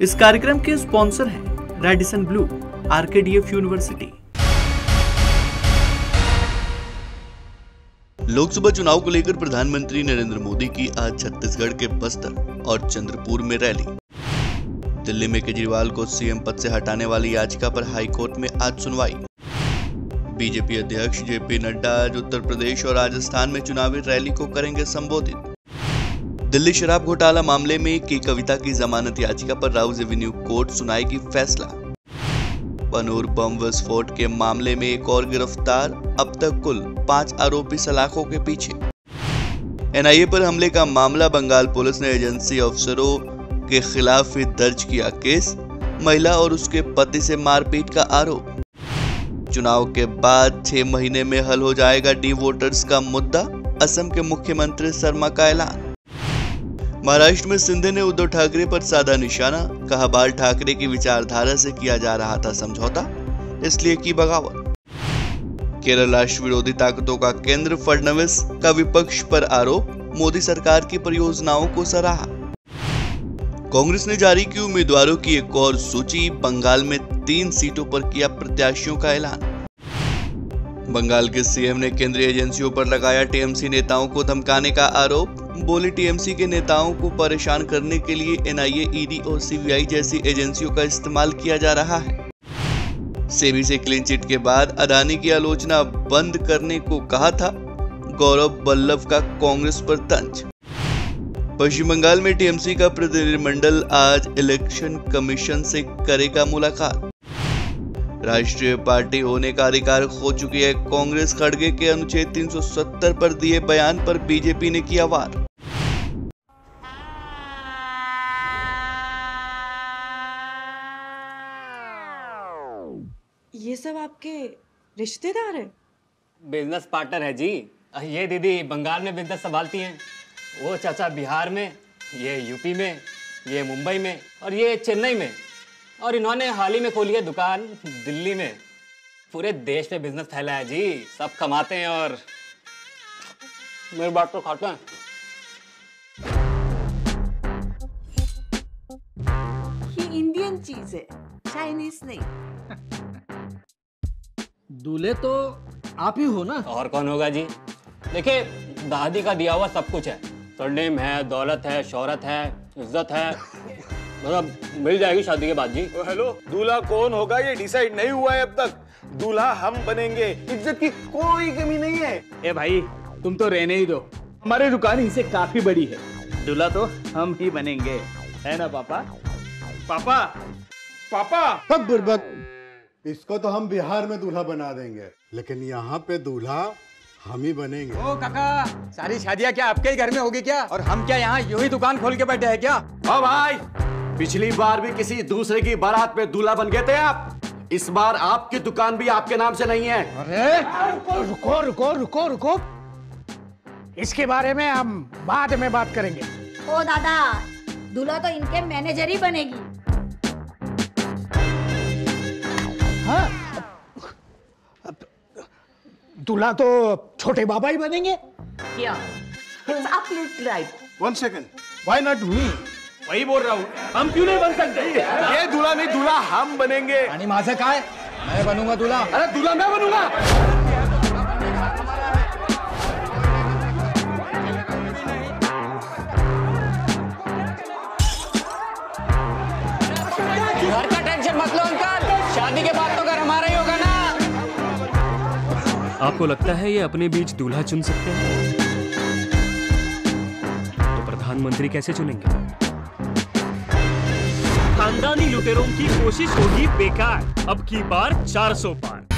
इस कार्यक्रम के स्पॉन्सर हैं Radisson Blu RKDF university Lok Sabha चुनाव को लेकर प्रधानमंत्री नरेंद्र मोदी की आज छत्तीसगढ़ के बस्तर और चंद्रपुर में रैली। दिल्ली में केजरीवाल को सीएम पद से हटाने वाली याचिका पर हाईकोर्ट में आज सुनवाई। बीजेपी अध्यक्ष जेपी नड्डा आज उत्तर प्रदेश और राजस्थान में चुनावी रैली को करेंगे संबोधित। दिल्ली शराब घोटाला मामले में की कविता की जमानत याचिका पर राउज एवेन्यू कोर्ट सुनाएगी फैसला। पनूर बम विस्फोट के मामले में एक और गिरफ़्तार, अब तक कुल पाँच आरोपी सलाखों के पीछे। एनआईए पर हमले का मामला, बंगाल पुलिस ने एजेंसी अफसरों के खिलाफ भी दर्ज किया केस, महिला और उसके पति से मारपीट का आरोप। चुनाव के बाद छह महीने में हल हो जाएगा डी वोटर्स का मुद्दा, असम के मुख्यमंत्री शर्मा का ऐलान। महाराष्ट्र में सिंधे ने उद्धव ठाकरे पर साधा निशाना कहा, बाल ठाकरे की विचारधारा से किया जा रहा था समझौता, इसलिए की बगावत। केरल राष्ट्र विरोधी ताकतों का केंद्र फडणवीस का विपक्ष पर आरोप, मोदी सरकार की परियोजनाओं को सराहा। कांग्रेस ने जारी की उम्मीदवारों की एक और सूची, बंगाल में तीन सीटों पर किया प्रत्याशियों का ऐलान। बंगाल के सीएम ने केंद्रीय एजेंसियों पर लगाया टीएमसी नेताओं को धमकाने का आरोप बोले टीएमसी के नेताओं को परेशान करने के लिए एनआईए, ईडी और सीबीआई जैसी एजेंसियों का इस्तेमाल किया जा रहा है। सेबी से क्लीन चिट के बाद अदानी की आलोचना बंद करने को कहा था। गौरव बल्लभ का कांग्रेस पर तंज। पश्चिम बंगाल में टीएमसी का प्रतिनिधिमंडल आज इलेक्शन कमीशन से करेगा मुलाकात। राष्ट्रीय पार्टी होने का अधिकार खो चुकी है। कांग्रेस खड़गे के अनुच्छेद 370 पर दिए बयान पर बीजेपी ने किया वार। ये सब आपके रिश्तेदार हैं? बिज़नेस पार्टनर है जी। ये दीदी बंगाल में बिज़नेस संभालती हैं। वो चाचा बिहार में ये यूपी में ये मुंबई में और ये चेन्नई में। और इन्होंने हाल ही में खोली है दुकान दिल्ली में। पूरे देश में बिज़नेस फैला है जी। सब कमाते हैं और मेरी बात तो खाते हैं। ये इंडियन चीज़ है चाइनीज़ नहीं। दूल्हे तो आप ही हो ना? और कौन होगा जी? देखिए दादी का दिया हुआ सब कुछ है। सरनेम है दौलत है शोहरत है इज़्ज़त है। मतलब मिल जाएगी शादी के बाद जी। ओ हेलो दूल्हा कौन होगा ये डिसाइड नहीं हुआ है अब तक। दूल्हा हम बनेंगे इज़्ज़त की कोई कमी नहीं है। ए भाई तुम तो रहने ही दो। हमारी दुकान इनसे काफ़ी बड़ी है। दूल्हा तो हम ही बनेंगे। है ना पापा? पापा? पापा? सब बुर्बक इसको तो हम बिहार में दूल्हा बना देंगे। लेकिन यहाँ पे दूल्हा हम ही बनेंगे। ओ काका सारी शादियाँ क्या आपके ही घर में होगी क्या? और हम क्या यहाँ यू ही दुकान खोल के बैठे हैं क्या? ओ भाई पिछली बार भी किसी दूसरे की बारात में दूल्हा बन गए थे आप। इस बार आपकी दुकान भी आपके नाम से नहीं है। अरे रुको रुको रुको रुको। इसके बारे में हम बाद में बात करेंगे। ओ दादा दूल्हा तो इनके मैनेजर ही बनेगी। दूल्हा तो छोटे बाबा ही बनेंगे। Right one second why not me वही बोल रहा हूँ। हम क्यों नहीं बन सकते? ये दूल्हा नहीं दूल्हा हम बनेंगे। आणि माझं काय मैं बनूँगा दूल्हा। अरे दूल्हा मैं बनूँगा। आपको लगता है ये अपने बीच दूल्हा चुन सकते हैं? तो प्रधानमंत्री कैसे चुनेंगे? खानदानी लुटेरों की कोशिश होगी बेकार। अब की बार 400 पार।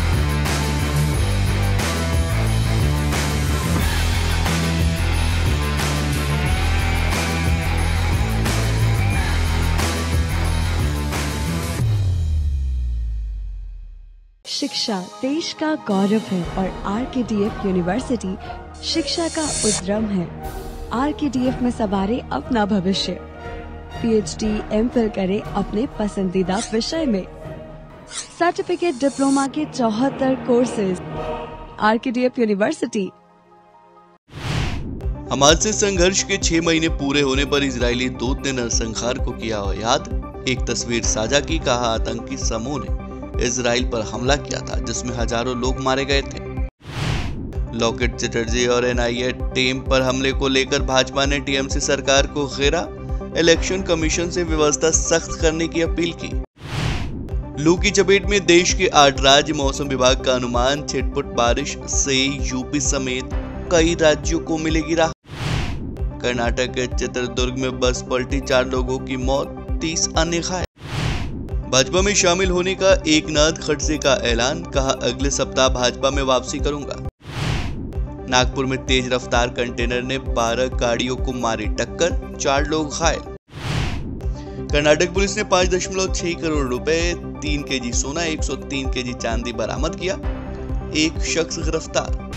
शिक्षा देश का गौरव है और are K D F university शिक्षा का उद्रम है। आर के डी एफ़ में सवारे अपना भविष्य। पीएचडी एमफिल करें अपने पसंदीदा विषय में। सर्टिफिकेट डिप्लोमा के चौहत्तर courses R K D F university Hammad से संघर्ष के छह महीने पूरे होने पर इजरायली दूत ने नरसंहार को किया याद। एक तस्वीर साझा की कहा आतंकी समूह ने। इसराइल पर हमला किया था, जिसमें हज़ारों लोग मारे गए थे। लॉकेट चटर्जी और एनआईए टीम पर हमले को लेकर भाजपा ने टीएमसी सरकार को घेरा, इलेक्शन कमीशन से व्यवस्था सख्त करने की अपील की। लू की चपेट में देश के आठ राज्य, मौसम विभाग का अनुमान, छिटपुट बारिश से यूपी समेत कई राज्यों को मिलेगी राहत। कर्नाटक के चित्रदुर्ग में बस पलटी, चार लोगों की मौत, तीस अन्य घायल। भाजपा में शामिल होने का एक नाथ खड़से का ऐलान, कहा अगले सप्ताह भाजपा में वापसी करूँगा। नागपुर में तेज रफ्तार कंटेनर ने 12 गाड़ियों को मारी टक्कर, चार लोग घायल। कर्नाटक पुलिस ने 5.6 करोड़ रुपए, तीन के जी सोना 103 के जी चांदी बरामद किया। एक शख्स गिरफ़्तार।